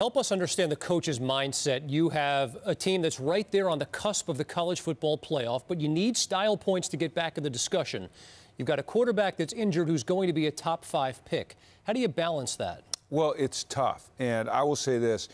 Help us understand the coach's mindset. You have a team that's right there on the cusp of the college football playoff, but you need style points to get back in the discussion. You've got a quarterback that's injured who's going to be a top five pick. How do you balance that? Well, it's tough. And I will say this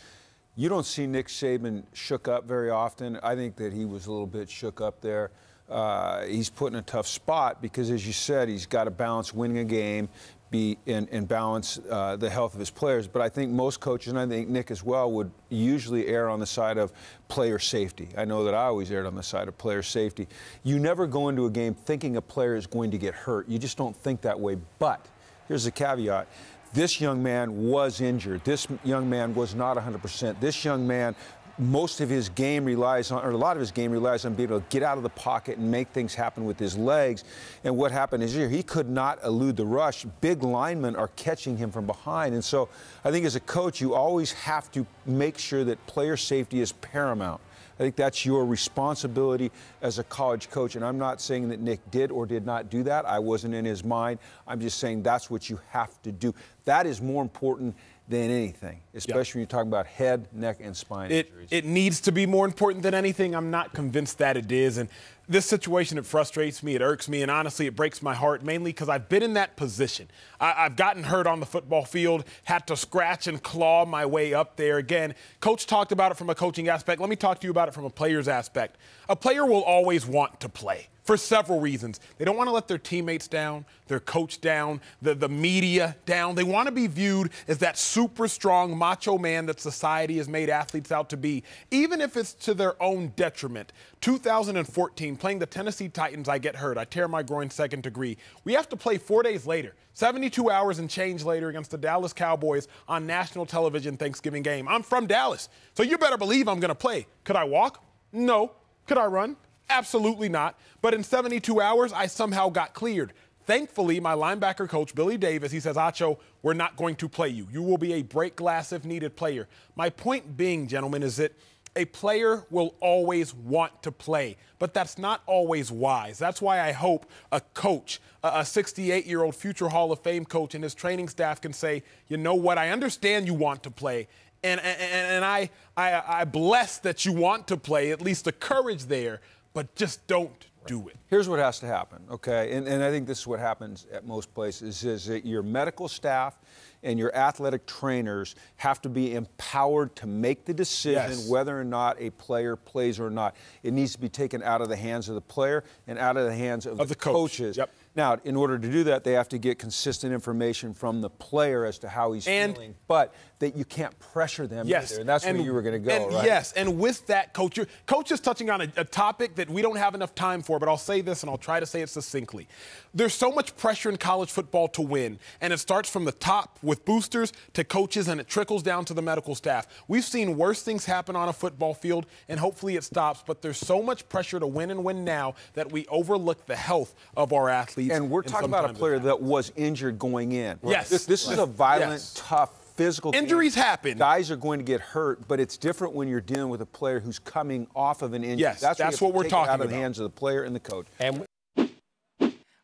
you don't see Nick Saban shook up very often. I think that he was a little bit shook up there. Uh, he's put in a tough spot because, as you said, he's got to balance winning a game, be and, balance uh, the health of his players. But I think most coaches, and I think Nick as well, would usually err on the side of player safety. I know that I always erred on the side of player safety. You never go into a game thinking a player is going to get hurt. You just don't think that way. But here's the caveat. This young man was injured. This young man was not 100%. This young man most of his game relies on, or a lot of his game relies on being able to get out of the pocket and make things happen with his legs. And what happened is here, he could not elude the rush. Big linemen are catching him from behind. And so I think as a coach, you always have to make sure that player safety is paramount. I think that's your responsibility as a college coach. And I'm not saying that Nick did or did not do that. I wasn't in his mind. I'm just saying that's what you have to do. That is more important than anything, especially yep. when you're talking about head, neck, and spine it, injuries. It needs to be more important than anything. I'm not convinced that it is. And this situation, it frustrates me, it irks me, and honestly, it breaks my heart, mainly because I've been in that position. I, have gotten hurt on the football field, had to scratch and claw my way up there. Again, coach talked about it from a coaching aspect. Let me talk to you about it from a player's aspect. A player will always want to play for several reasons. They don't want to let their teammates down, their coach down, the, the media down. They want to be viewed as that super strong macho man that society has made athletes out to be, even if it's to their own detriment. 2014, playing the Tennessee Titans, I get hurt. I tear my groin second degree. We have to play four days later, 72 hours and change later against the Dallas Cowboys on national television Thanksgiving game. I'm from Dallas, so you better believe I'm going to play. Could I walk? No. Could I run? Absolutely not. But in 72 hours, I somehow got cleared. Thankfully, my linebacker coach, Billy Davis, he says, Acho, we're not going to play you. You will be a break glass if needed player. My point being, gentlemen, is that a player will always want to play, but that's not always wise. That's why I hope a coach, a 68 year old future Hall of Fame coach, and his training staff can say, you know what, I understand you want to play. And, and, and I, I, I bless that you want to play, at least the courage there but just don't do it. Here's what has to happen, okay? And, and I think this is what happens at most places is that your medical staff and your athletic trainers have to be empowered to make the decision yes. whether or not a player plays or not. It needs to be taken out of the hands of the player and out of the hands of, of the, the coach. coaches. Yep. Now, in order to do that, they have to get consistent information from the player as to how he's and, feeling. But that you can't pressure them yes, either. And that's and, where you were going to go, and right? Yes, and with that, coach, coach is touching on a, a topic that we don't have enough time for, but I'll say this and I'll try to say it succinctly. There's so much pressure in college football to win, and it starts from the top with boosters to coaches, and it trickles down to the medical staff. We've seen worse things happen on a football field, and hopefully it stops, but there's so much pressure to win and win now that we overlook the health of our athletes. And we're talking about a player that was injured going in. Yes. This, this right. is a violent, yes. tough, physical injuries game. happen. Guys are going to get hurt, but it's different when you're dealing with a player who's coming off of an injury. Yes, that's, that's what we're talking about. out of the hands of the player and the coach. And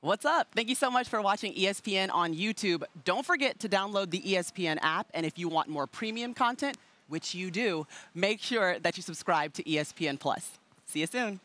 What's up? Thank you so much for watching ESPN on YouTube. Don't forget to download the ESPN app, and if you want more premium content, which you do, make sure that you subscribe to ESPN Plus. See you soon.